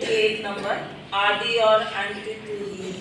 28 number Adi or Antituli.